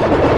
Thank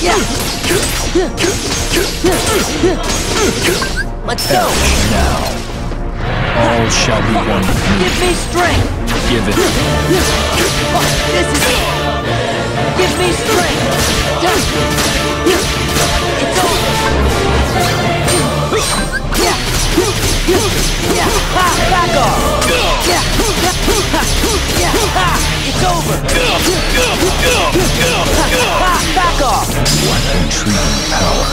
Let's go! Now. All shall be one with me. Give me strength! Give it. This is it! Give me strength! It's over! Yeah! Yeah! Ha! Back off! Yeah! Yeah! Ha! It's over! Ha! Back off! What intriguing power.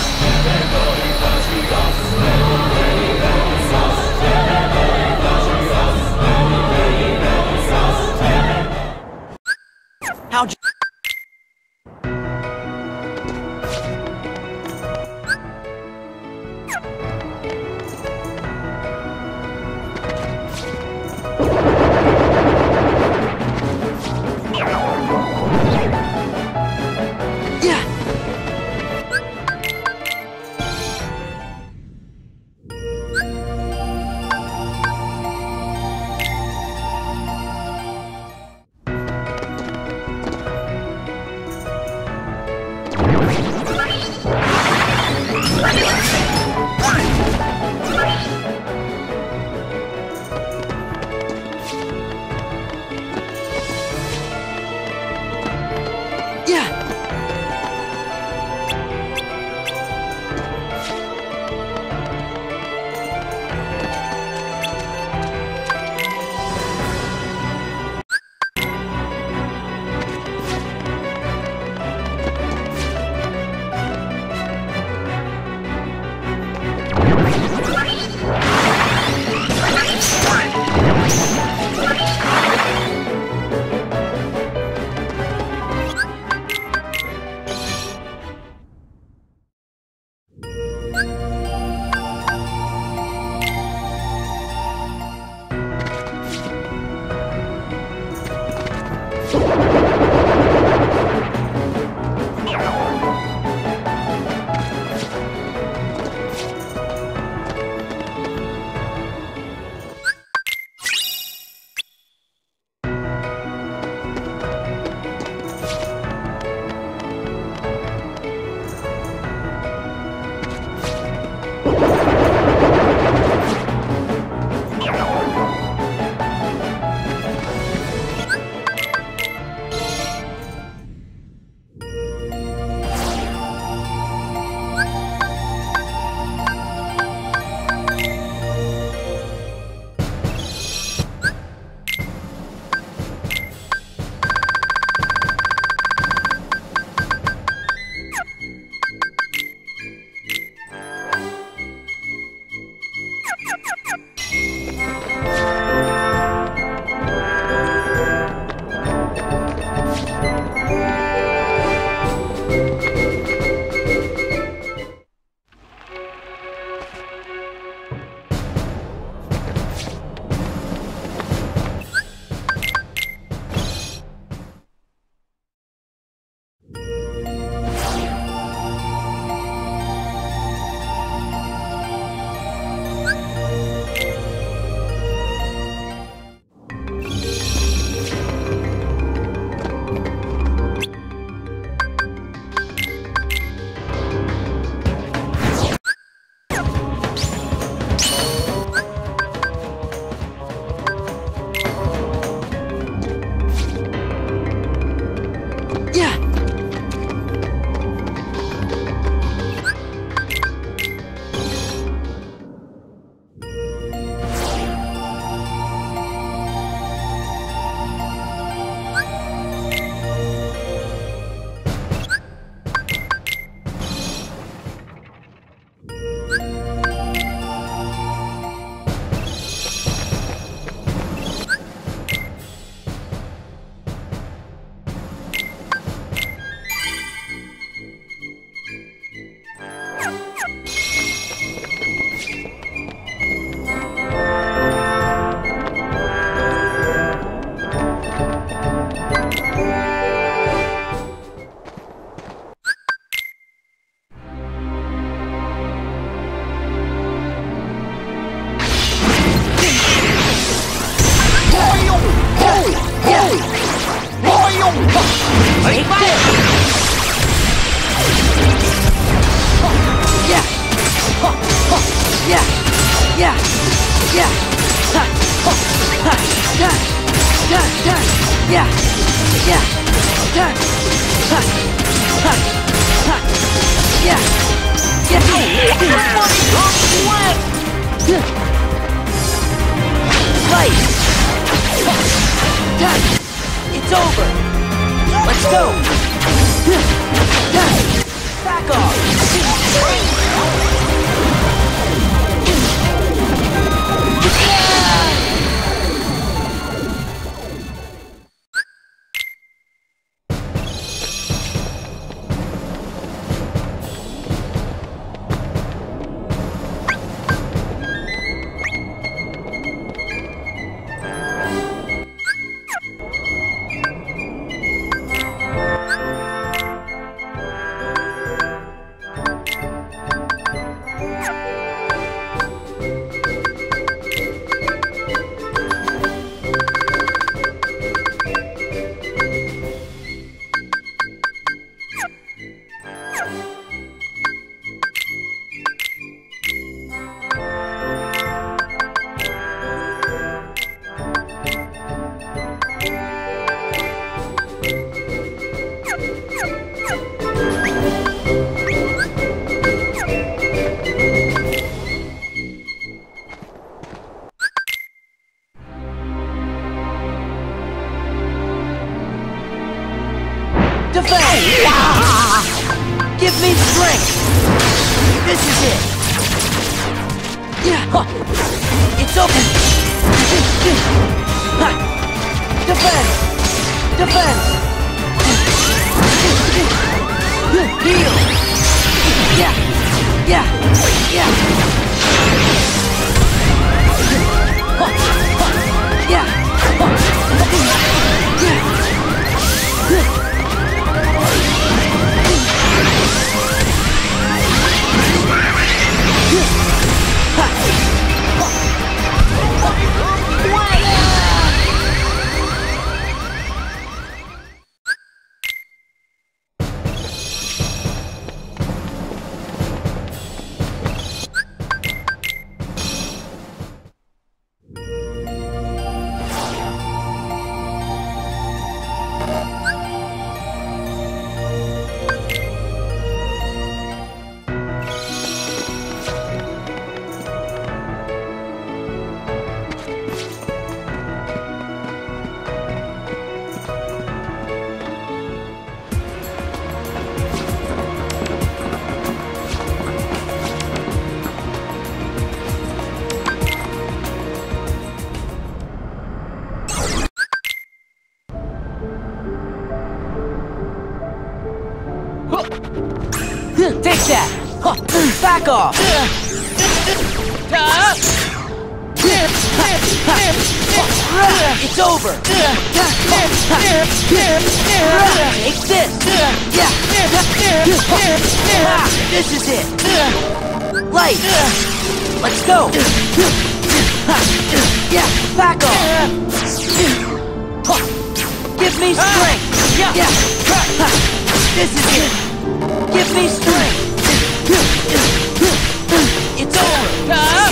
It's over! Let's go! Back off! Defend! Heal! Yeah! Yeah! Yeah! Yeah! Yeah! Take that! Back off! It's over! Take this! This is it! Light! Let's go! Yeah! Back off! Give me strength! Yeah! This is it! Give me strength! It's over! Yeah!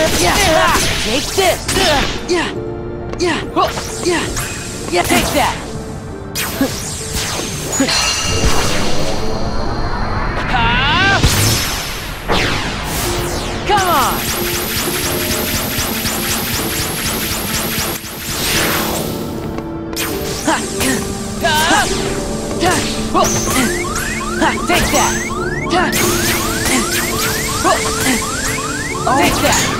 Yeah! Take this! Yeah! Yeah! Yeah! Yeah! Take that! Ha! Come on! Take that! Ha! Take that!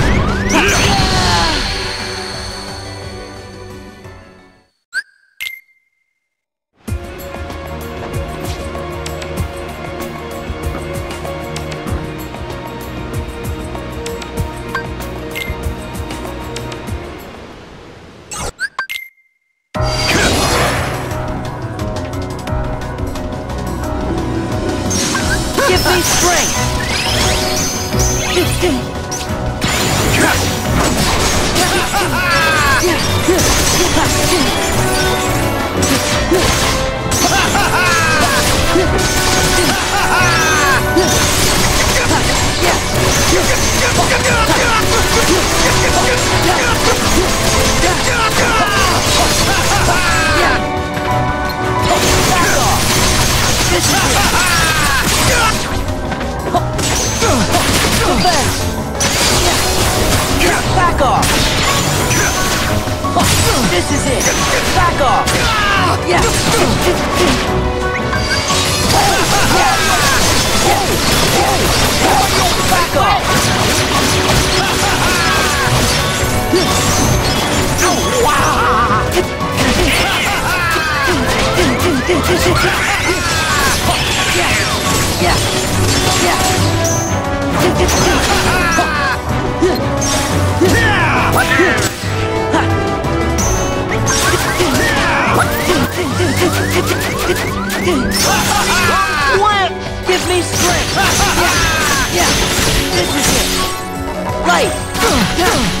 Back off! This! Back off! Yeah! Back off! Give me strength! Yeah! Yeah! This is it! Light!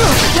Me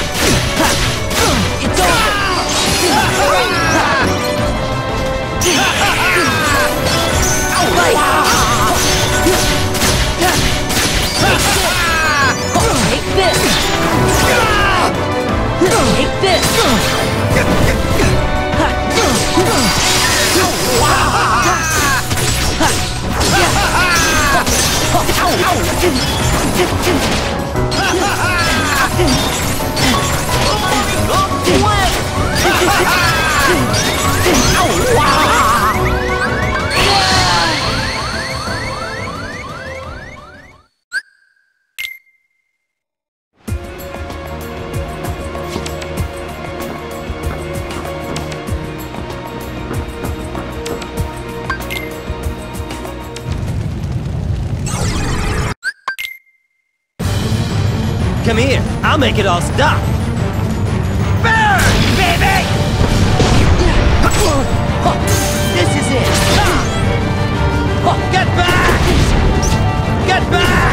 Right! It's Come here, I'll make it all stop. Burn, baby! This is it! Get back! Get back!